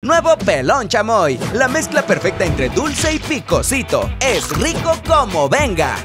Nuevo pelón chamoy, la mezcla perfecta entre dulce y picosito. Es rico como venga.